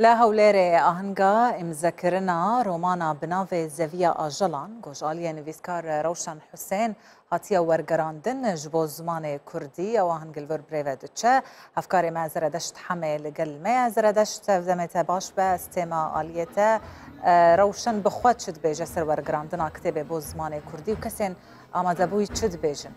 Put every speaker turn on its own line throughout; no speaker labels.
لا هولاري أهنغا امذكرنا رومانا بنافي زفيا أجلان جوجاليا نفيسكار روشان حسين هاتيا ورگراندن جبو زمان كردي او هنگل ور بريفا دچه هفكار ما زردشت حمل لقل ما زردشت دمت باش با استيما آليتا روشن بخوات شد بيجه سر ورگراندنا كتب بو زمان كردي و اما آماده بوي چد بيجن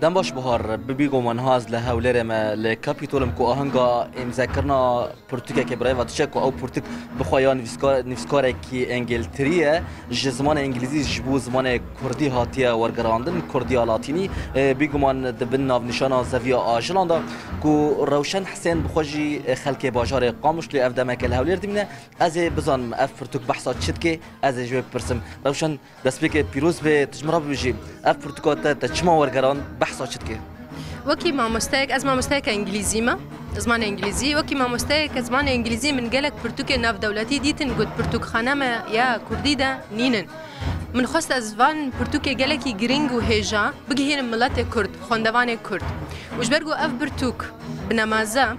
دم باش بهار ببیگو من هاز له هولر ما ل کاپیتولم کو آهنگا امضا کرنا پرتوکه که برای واتشه کو او پرتوک بخوایان نویسکار نویسکار کی انگلتریه زمان انگلیزی جبو زمان کردی هاتیه ورگراندن کردی لاتینی بیگو من دبن ناو نشانه زویا آجلاندا کو روشن حسین بخوجی خلک بازار قاموش لی افدمه که هولر دمنه از بزن اف پرتوک بحثا چتکه از جو پرسم روشن دسپیک پیروز به تجمرا بجی اف پرتوکات تا چما ورگران بح حصلتش كي
وكي ما مستاك ما مستاك انجليزي ما زمان انجليزي وكي ما مستاك زمان انجليزي من قالك برتوك ناف دولتي ديتن قد برتوك خانامه يا كردية نينن من خواست از وان برتوکه گلکی گرینگ و هیجا بگهین ملت کرد خواندوان کرد اف برتوك بنمازا.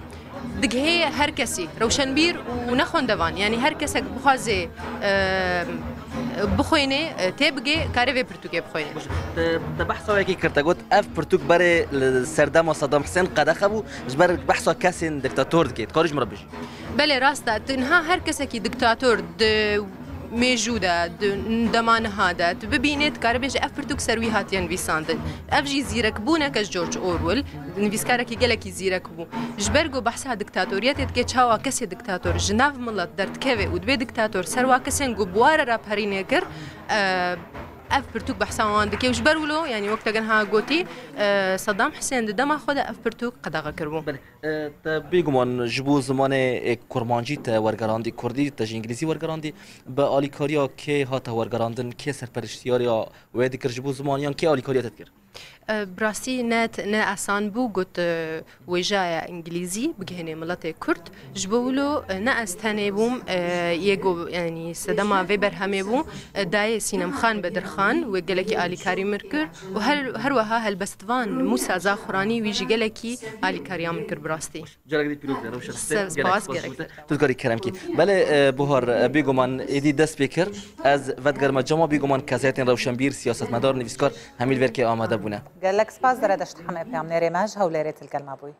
دگه هر کسی روشنبیر و نخواندوان یعنی يعني هر کسی بخوازه بخوينه تبگه کاری به پرتوکه بخوینه
ته بحثا یکی کرتا گوت اف پرتوک بر سردم صدام حسین قده خبو جبر بحثا کسین دیکتاتور دکید کارش مربش
بله راستا تنها هر کسی که دیکتاتور مێژوو دە دەمانەها دەت ببینێت کارەبێژ ئەف پرتوک سەروی هاتیان ویساندن ئەفژی زیرەک بوونەکەش جۆرج ئۆرول نویسکارێکی گەلێکی زیرەک بوو ژبەرگ و بەحسا دکتاتۆریەتێت کێ چاوا کەسێ دکتاتۆر ژناو مڵەت دەردکەوێ و دوێ دکتاتۆر سەروا کەسێن گوبوارە راپەرینێ کرد اف برتوك بحسن وان دكي وش برولو يعني وقت قنها قوتي أه صدام حسين دما خود اف برتوك قدا كربو بله
أه بيگمان جبو زمان کرمانجی تا ورگراندی کردی تا انگلیسی ورگراندی با آلیکاریا که هاتا ورگراندن که سرپرشتیاریا ویدی کر جبو زمانیان که آلیکاریا تدکر
براسی نت نه اسان بو گوت وجای انگلیزی بگهنه ملت کرد جبولو نه استنه بوم یگو یعنی سدما وی برهمه بوم دای سینم خان بدر خان و گلکی آلی کاری مرکر و هر هر وها هل بستوان موسا زا خورانی وی جگلکی آلی کاری مرکر براستی
جلگری پیروز درم شخصه سپاس گرک تذکاری کرم کی بله بوهر بیگمان ایدی دست بکر از ودگرما جما بیگمان کازیتین روشنبیر سیاستمدار نویسکار همیل ورکی آمده بونا.
بوون گەل لە کسپاس دەرەدەشت حەمێ پێام نێرێمەش هەولێرێت تلگەلما بووی.